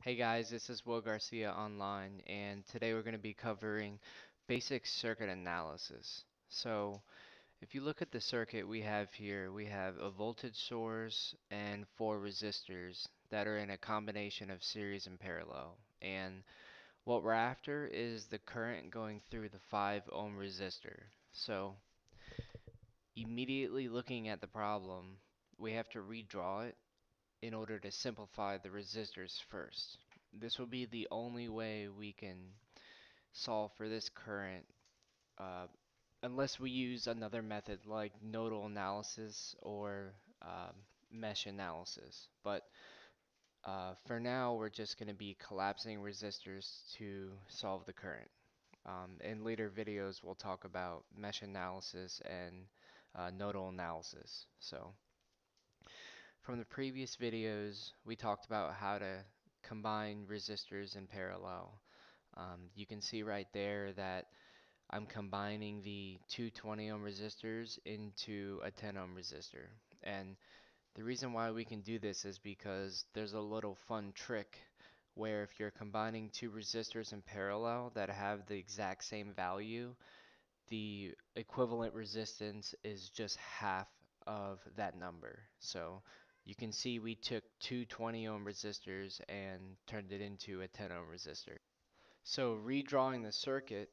Hey guys, this is Will Garcia online, and today we're going to be covering basic circuit analysis. So, if you look at the circuit we have here, we have a voltage source and four resistors that are in a combination of series and parallel. And what we're after is the current going through the 5 ohm resistor. So, immediately looking at the problem, we have to redraw it in order to simplify the resistors first. This will be the only way we can solve for this current uh, unless we use another method like nodal analysis or um, mesh analysis. But uh, for now, we're just going to be collapsing resistors to solve the current. Um, in later videos, we'll talk about mesh analysis and uh, nodal analysis. So. From the previous videos, we talked about how to combine resistors in parallel. Um, you can see right there that I'm combining the two 20 ohm resistors into a 10 ohm resistor. And the reason why we can do this is because there's a little fun trick where if you're combining two resistors in parallel that have the exact same value, the equivalent resistance is just half of that number. So you can see we took two 20 ohm resistors and turned it into a 10 ohm resistor. So redrawing the circuit,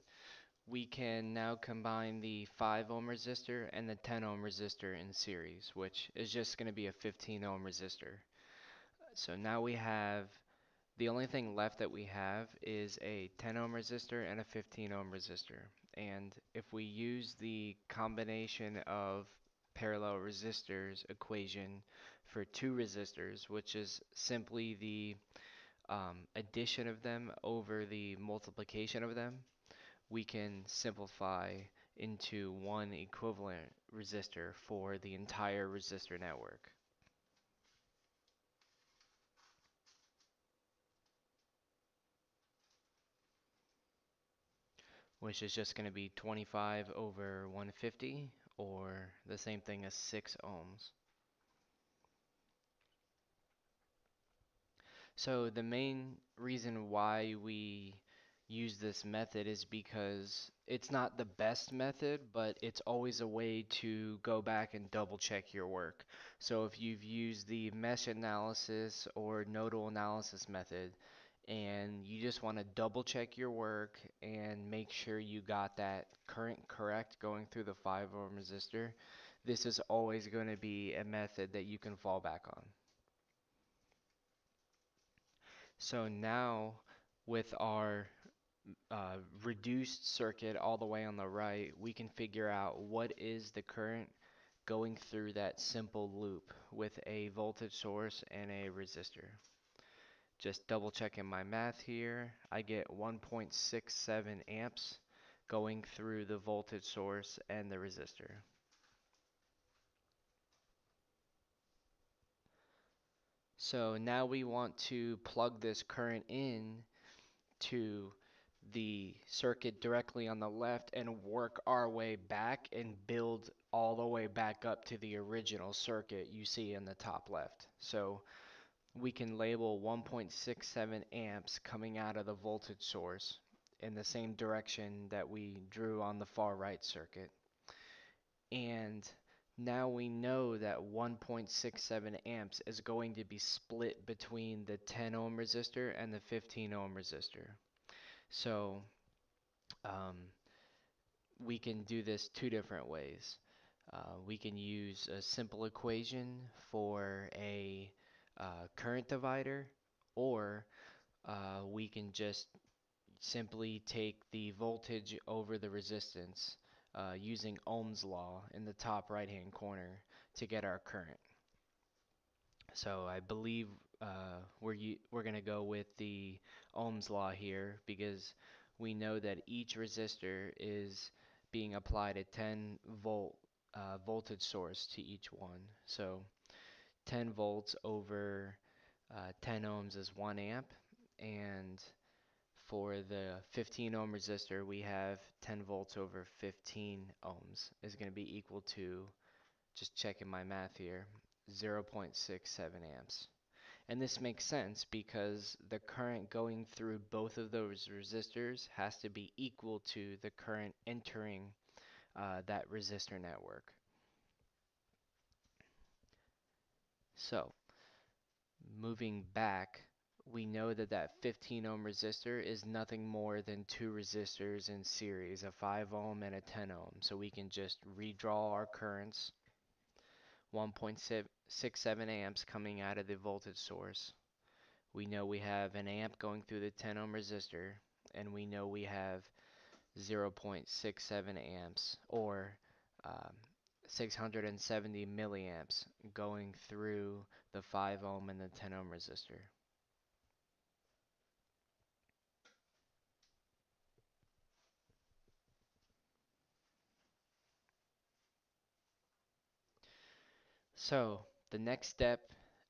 we can now combine the 5 ohm resistor and the 10 ohm resistor in series, which is just going to be a 15 ohm resistor. So now we have, the only thing left that we have is a 10 ohm resistor and a 15 ohm resistor. And if we use the combination of parallel resistors equation for two resistors, which is simply the um, addition of them over the multiplication of them, we can simplify into one equivalent resistor for the entire resistor network. which is just going to be 25 over 150 or the same thing as 6 ohms. So the main reason why we use this method is because it's not the best method, but it's always a way to go back and double check your work. So if you've used the mesh analysis or nodal analysis method and you just want to double check your work and make sure you got that current correct going through the 5 ohm resistor, this is always going to be a method that you can fall back on. So now with our uh, reduced circuit all the way on the right, we can figure out what is the current going through that simple loop with a voltage source and a resistor. Just double checking my math here, I get 1.67 amps going through the voltage source and the resistor. So now we want to plug this current in to the circuit directly on the left and work our way back and build all the way back up to the original circuit you see in the top left. So we can label 1.67 amps coming out of the voltage source in the same direction that we drew on the far right circuit. And now we know that 1.67 amps is going to be split between the 10 ohm resistor and the 15 ohm resistor. So um, we can do this two different ways. Uh, we can use a simple equation for a uh, current divider or uh, we can just simply take the voltage over the resistance uh, using Ohm's law in the top right hand corner to get our current. So I believe uh, we're, we're going to go with the Ohm's law here because we know that each resistor is being applied a 10 volt uh, voltage source to each one. So 10 volts over uh, 10 ohms is 1 amp and for the 15 ohm resistor, we have 10 volts over 15 ohms is going to be equal to, just checking my math here, 0.67 amps. And this makes sense because the current going through both of those resistors has to be equal to the current entering uh, that resistor network. So, moving back, we know that that 15 ohm resistor is nothing more than two resistors in series, a 5 ohm and a 10 ohm. So we can just redraw our currents 1.67 amps coming out of the voltage source. We know we have an amp going through the 10 ohm resistor, and we know we have 0.67 amps or um, 670 milliamps going through the 5 ohm and the 10 ohm resistor. So the next step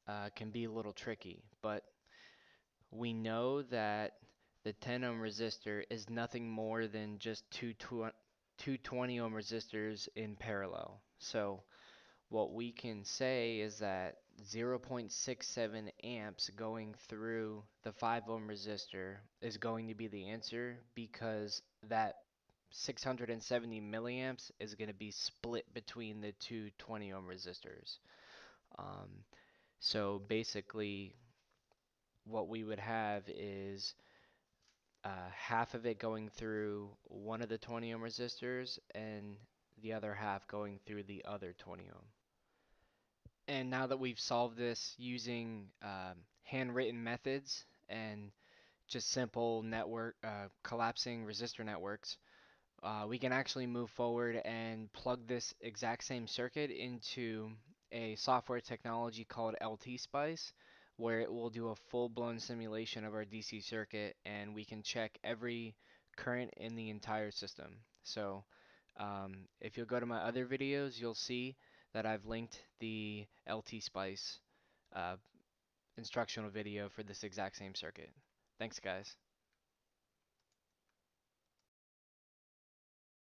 uh, can be a little tricky, but we know that the 10 ohm resistor is nothing more than just two, two 20 ohm resistors in parallel. So what we can say is that 0.67 amps going through the 5 ohm resistor is going to be the answer because that 670 milliamps is going to be split between the two 20 ohm resistors. Um, so basically, what we would have is uh, half of it going through one of the 20 ohm resistors and the other half going through the other 20 ohm. And now that we've solved this using um, handwritten methods and just simple network uh, collapsing resistor networks, uh, we can actually move forward and plug this exact same circuit into a software technology called LT-Spice where it will do a full-blown simulation of our DC circuit and we can check every current in the entire system. So um, if you'll go to my other videos, you'll see that I've linked the LT-Spice uh, instructional video for this exact same circuit. Thanks guys.